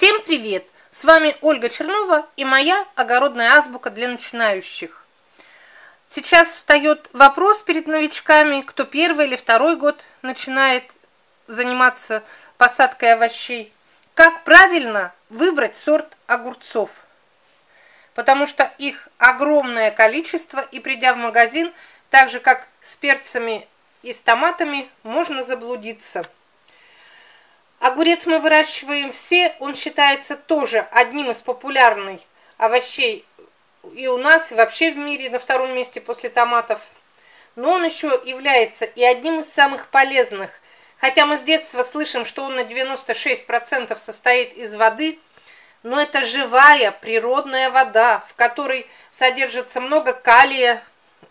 Всем привет! С вами Ольга Чернова и моя огородная азбука для начинающих. Сейчас встает вопрос перед новичками, кто первый или второй год начинает заниматься посадкой овощей. Как правильно выбрать сорт огурцов? Потому что их огромное количество, и придя в магазин, так же как с перцами и с томатами, можно заблудиться – Огурец мы выращиваем все, он считается тоже одним из популярных овощей и у нас, и вообще в мире, на втором месте после томатов. Но он еще является и одним из самых полезных. Хотя мы с детства слышим, что он на 96% состоит из воды, но это живая природная вода, в которой содержится много калия.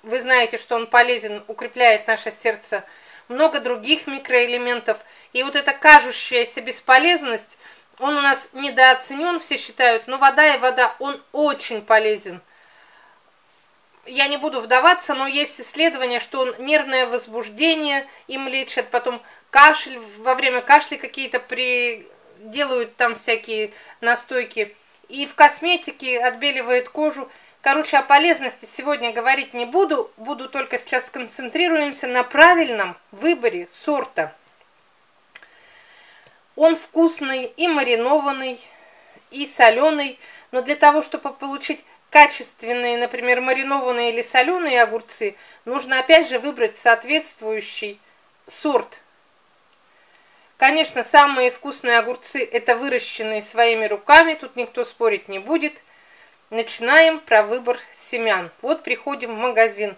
Вы знаете, что он полезен, укрепляет наше сердце, много других микроэлементов – и вот эта кажущаяся бесполезность, он у нас недооценен, все считают, но вода и вода, он очень полезен. Я не буду вдаваться, но есть исследования, что он нервное возбуждение им лечит, потом кашель, во время кашля какие-то при... делают там всякие настойки. И в косметике отбеливает кожу. Короче, о полезности сегодня говорить не буду, буду только сейчас сконцентрируемся на правильном выборе сорта. Он вкусный и маринованный, и соленый, но для того, чтобы получить качественные, например, маринованные или соленые огурцы, нужно опять же выбрать соответствующий сорт. Конечно, самые вкусные огурцы – это выращенные своими руками, тут никто спорить не будет. Начинаем про выбор семян. Вот приходим в магазин.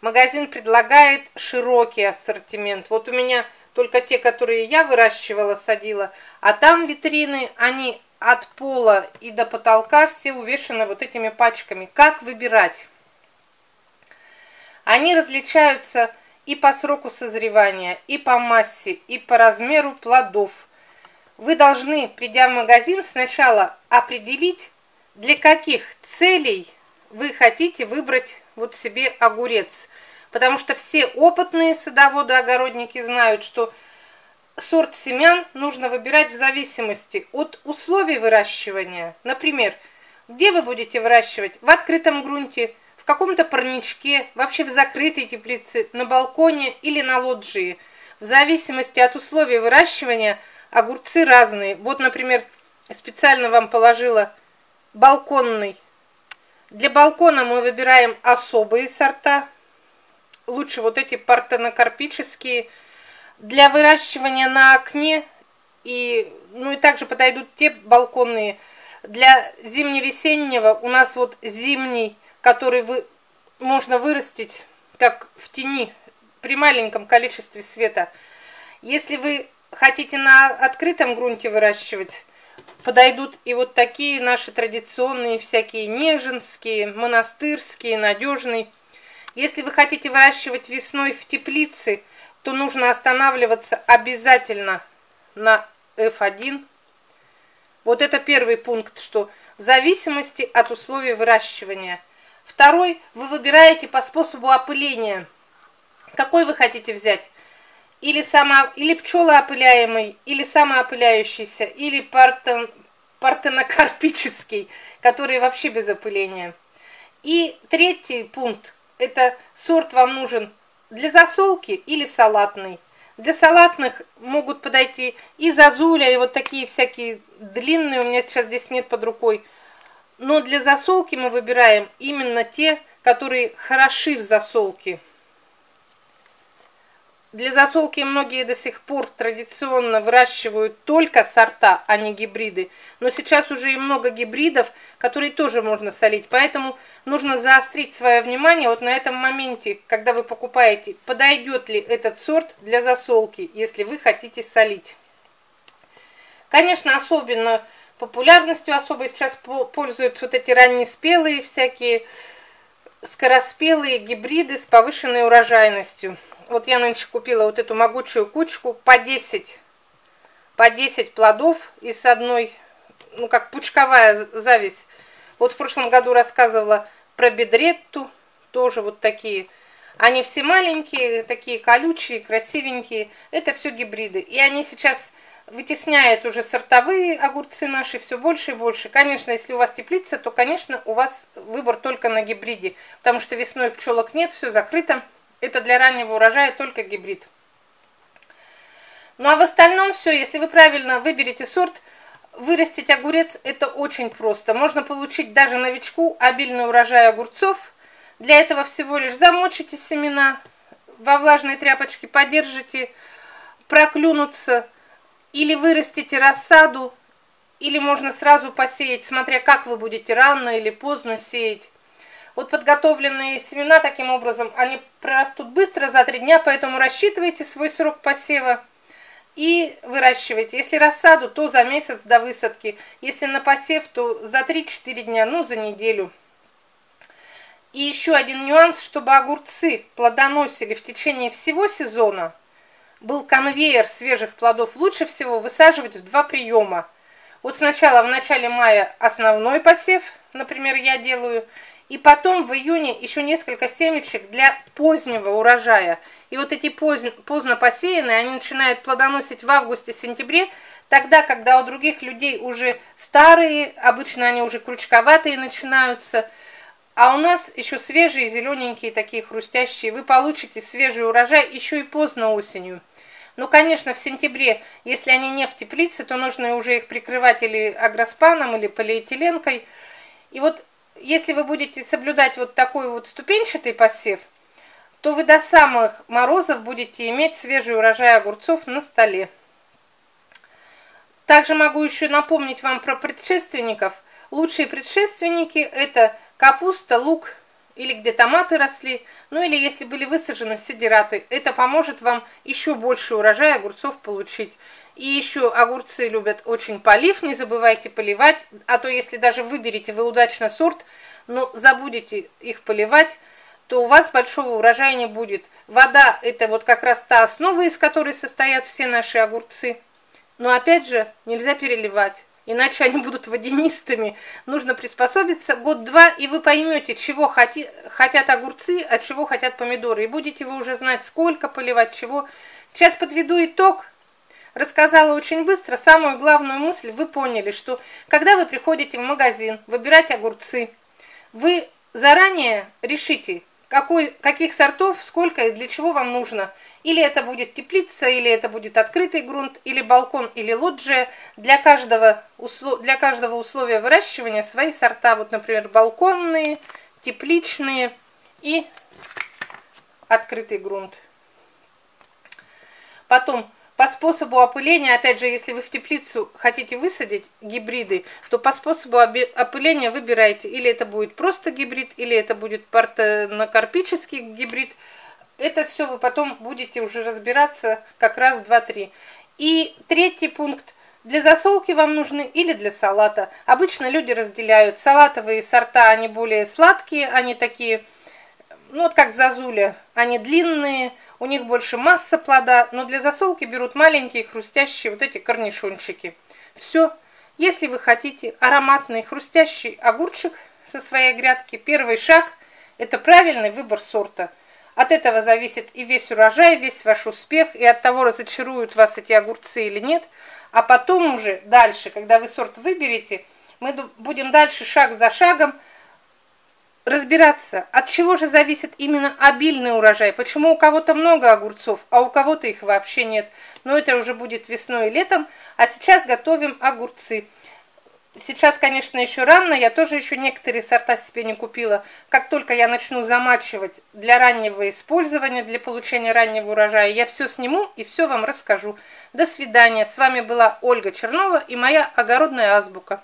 Магазин предлагает широкий ассортимент. Вот у меня только те, которые я выращивала, садила, а там витрины, они от пола и до потолка все увешаны вот этими пачками. Как выбирать? Они различаются и по сроку созревания, и по массе, и по размеру плодов. Вы должны, придя в магазин, сначала определить, для каких целей вы хотите выбрать вот себе огурец – потому что все опытные садоводы-огородники знают, что сорт семян нужно выбирать в зависимости от условий выращивания. Например, где вы будете выращивать? В открытом грунте, в каком-то парничке, вообще в закрытой теплице, на балконе или на лоджии. В зависимости от условий выращивания огурцы разные. Вот, например, специально вам положила балконный. Для балкона мы выбираем особые сорта – лучше вот эти партенокарпические. Для выращивания на окне и, ну и также подойдут те балконные. Для зимне-весеннего у нас вот зимний, который вы, можно вырастить как в тени при маленьком количестве света. Если вы хотите на открытом грунте выращивать, подойдут и вот такие наши традиционные всякие неженские, монастырские, надежные. Если вы хотите выращивать весной в теплице, то нужно останавливаться обязательно на F1. Вот это первый пункт, что в зависимости от условий выращивания. Второй, вы выбираете по способу опыления. Какой вы хотите взять? Или, само, или пчелоопыляемый, или самоопыляющийся, или партен, партенокарпический, который вообще без опыления. И третий пункт, это сорт вам нужен для засолки или салатный. Для салатных могут подойти и зазуля, и вот такие всякие длинные, у меня сейчас здесь нет под рукой. Но для засолки мы выбираем именно те, которые хороши в засолке. Для засолки многие до сих пор традиционно выращивают только сорта, а не гибриды. Но сейчас уже и много гибридов, которые тоже можно солить. Поэтому нужно заострить свое внимание вот на этом моменте, когда вы покупаете, подойдет ли этот сорт для засолки, если вы хотите солить. Конечно, особенно популярностью особо сейчас пользуются вот эти раннеспелые всякие скороспелые гибриды с повышенной урожайностью. Вот я нынче купила вот эту могучую кучку по 10, по 10 плодов из одной, ну как пучковая зависть. Вот в прошлом году рассказывала про бедретту, тоже вот такие. Они все маленькие, такие колючие, красивенькие. Это все гибриды. И они сейчас вытесняет уже сортовые огурцы наши все больше и больше. Конечно, если у вас теплица, то, конечно, у вас выбор только на гибриде, потому что весной пчелок нет, все закрыто. Это для раннего урожая только гибрид. Ну а в остальном все, если вы правильно выберете сорт, вырастить огурец это очень просто. Можно получить даже новичку обильный урожай огурцов. Для этого всего лишь замочите семена, во влажной тряпочке подержите, проклюнутся, или вырастите рассаду, или можно сразу посеять, смотря как вы будете рано или поздно сеять. Вот подготовленные семена таким образом, они прорастут быстро, за три дня, поэтому рассчитывайте свой срок посева и выращивайте. Если рассаду, то за месяц до высадки. Если на посев, то за 3-4 дня, ну за неделю. И еще один нюанс, чтобы огурцы плодоносили в течение всего сезона – был конвейер свежих плодов, лучше всего высаживать в два приема. Вот сначала в начале мая основной посев, например, я делаю, и потом в июне еще несколько семечек для позднего урожая. И вот эти поздно, поздно посеянные, они начинают плодоносить в августе-сентябре, тогда, когда у других людей уже старые, обычно они уже крючковатые начинаются, а у нас еще свежие, зелененькие, такие хрустящие. Вы получите свежий урожай еще и поздно осенью. Ну, конечно, в сентябре, если они не в теплице, то нужно уже их прикрывать или агроспаном, или полиэтиленкой. И вот если вы будете соблюдать вот такой вот ступенчатый посев, то вы до самых морозов будете иметь свежий урожай огурцов на столе. Также могу еще напомнить вам про предшественников. Лучшие предшественники – это капуста, лук, или где томаты росли, ну или если были высажены сидираты, это поможет вам еще больше урожая огурцов получить. И еще огурцы любят очень полив, не забывайте поливать, а то если даже выберете вы удачно сорт, но забудете их поливать, то у вас большого урожая не будет. Вода – это вот как раз та основа, из которой состоят все наши огурцы. Но опять же, нельзя переливать иначе они будут водянистыми. Нужно приспособиться год-два, и вы поймете, чего хоти, хотят огурцы, а чего хотят помидоры. И будете вы уже знать, сколько поливать, чего. Сейчас подведу итог. Рассказала очень быстро. Самую главную мысль вы поняли, что когда вы приходите в магазин выбирать огурцы, вы заранее решите, какой, каких сортов, сколько и для чего вам нужно – или это будет теплица, или это будет открытый грунт, или балкон, или лоджия. Для каждого, для каждого условия выращивания свои сорта. Вот, например, балконные, тепличные и открытый грунт. Потом, по способу опыления, опять же, если вы в теплицу хотите высадить гибриды, то по способу опыления выбирайте, или это будет просто гибрид, или это будет партенокарпический гибрид – это все вы потом будете уже разбираться как раз 2-3. И третий пункт. Для засолки вам нужны или для салата. Обычно люди разделяют. Салатовые сорта, они более сладкие, они такие, ну вот как зазуля, они длинные, у них больше масса плода, но для засолки берут маленькие хрустящие вот эти корнишончики. Все. Если вы хотите ароматный хрустящий огурчик со своей грядки, первый шаг – это правильный выбор сорта – от этого зависит и весь урожай, весь ваш успех, и от того, разочаруют вас эти огурцы или нет. А потом уже дальше, когда вы сорт выберете, мы будем дальше шаг за шагом разбираться, от чего же зависит именно обильный урожай, почему у кого-то много огурцов, а у кого-то их вообще нет. Но это уже будет весной и летом, а сейчас готовим огурцы. Сейчас, конечно, еще рано, я тоже еще некоторые сорта себе не купила. Как только я начну замачивать для раннего использования, для получения раннего урожая, я все сниму и все вам расскажу. До свидания. С вами была Ольга Чернова и моя огородная азбука.